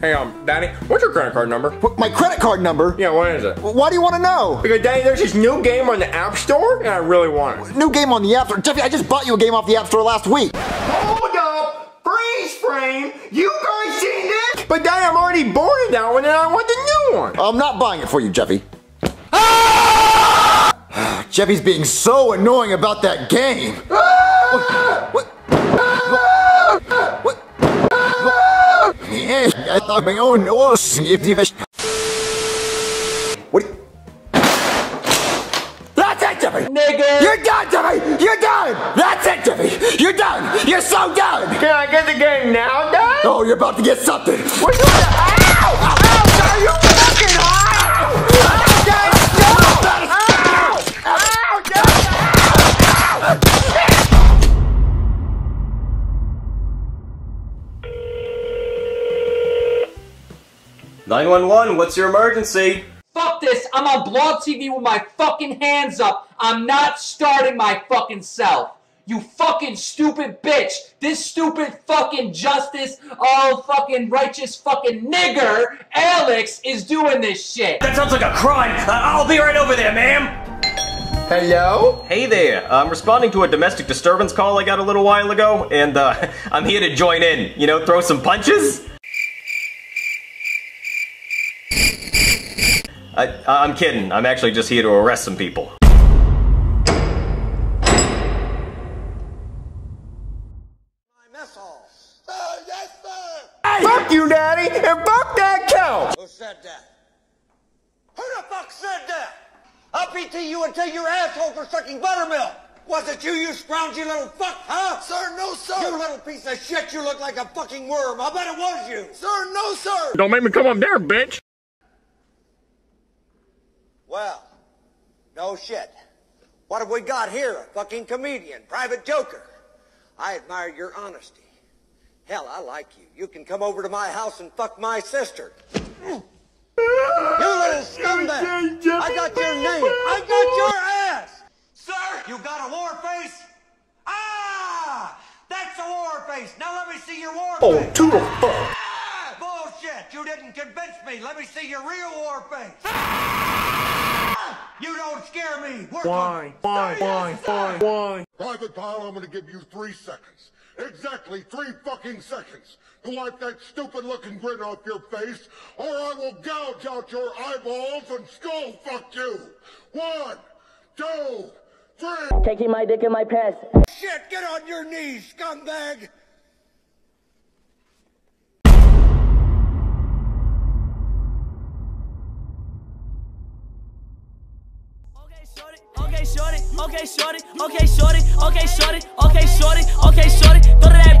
Hey, um, Danny, what's your credit card number? My credit card number? Yeah, what is it? Why do you want to know? Because, Danny, there's this new game on the App Store, and I really want it. New game on the App Store. Jeffy, I just bought you a game off the App Store last week. Hold up! Freeze frame! You guys seen this? But, Danny, I'm already bored of that one, and I want the new one. I'm not buying it for you, Jeffy. Ah! Jeffy's being so annoying about that game. what? What? What? Yeah, I thought my own nose. What? do you- That's it, Jeffy. Nigga! You're done, Jeffy. You're done. That's it, Jeffy. You're done. You're so done. Can I get the game now, Dad? Oh, you're about to get something. What you Ow! Ow! Are you 911, what's your emergency? Fuck this! I'm on Blog TV with my fucking hands up. I'm not starting my fucking self. You fucking stupid bitch! This stupid fucking justice, all fucking righteous fucking nigger, Alex, is doing this shit. That sounds like a crime. Uh, I'll be right over there, ma'am. Hello? Hey there. I'm responding to a domestic disturbance call I got a little while ago, and uh, I'm here to join in. You know, throw some punches? I, I'm kidding. I'm actually just here to arrest some people. My asshole. Yes, sir. Hey! Fuck you, Daddy, and fuck that cow! Who said that? Who the fuck said that? I'll PT you until your asshole for sucking buttermilk. Was it you, you scroungy little fuck, huh? Sir, no, sir. You little piece of shit, you look like a fucking worm. I bet it was you. Sir, no, sir. Don't make me come up there, bitch! Well, no shit. What have we got here? A fucking comedian, private joker. I admire your honesty. Hell, I like you. You can come over to my house and fuck my sister. You little scumbag! I got your name. I got your ass. Sir, you got a war face? Ah, that's a war face. Now let me see your war Oh, face. toodle fuck! Ah, bullshit! You didn't convince me. Let me see your real war face. You don't scare me. Work Why? on- Why? Why? Why? Why? Private Pile, I'm gonna give you three seconds. Exactly three fucking seconds to wipe that stupid looking grin off your face, or I will gouge out your eyeballs and skull fuck you. One, two, three. Taking my dick in my pants. Shit, get on your knees, scumbag. Okay, shorty, okay, shorty, okay, shorty, okay, shorty, okay, shorty, okay, shorty, to that